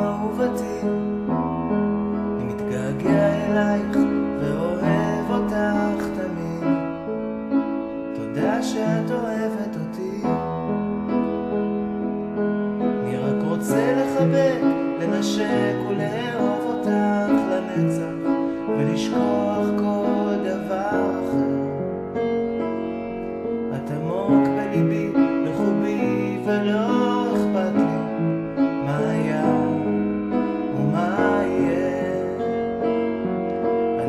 אהובתי, אני מתגעגע אלייך ואוהב אותך תמיד. תודה שאת אוהבת אותי. אני רק רוצה לחבק, לנשק ולאהוב.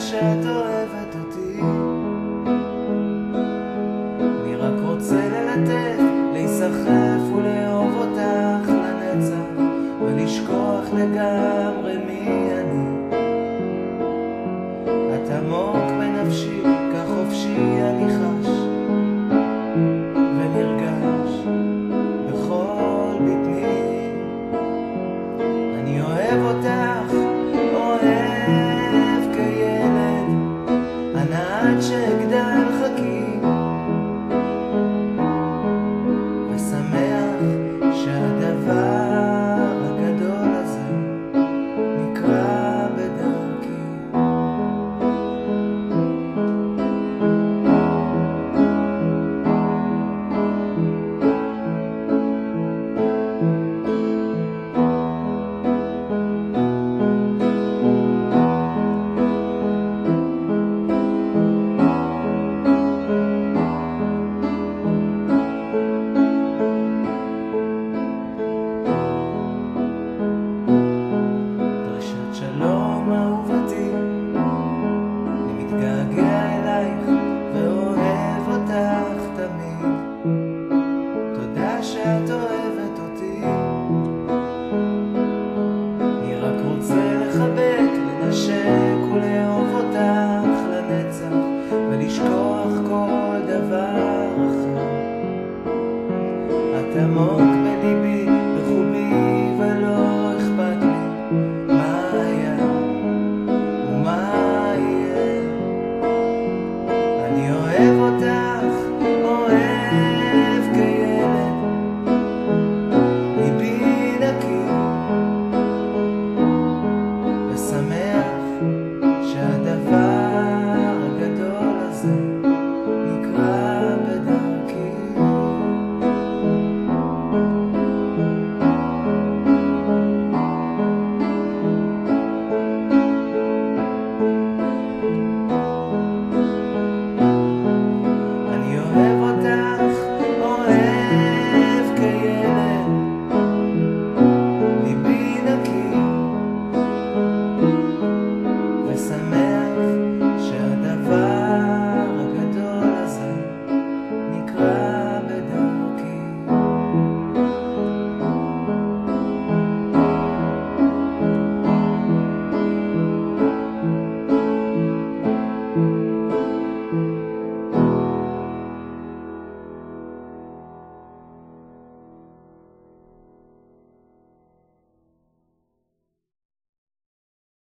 shadow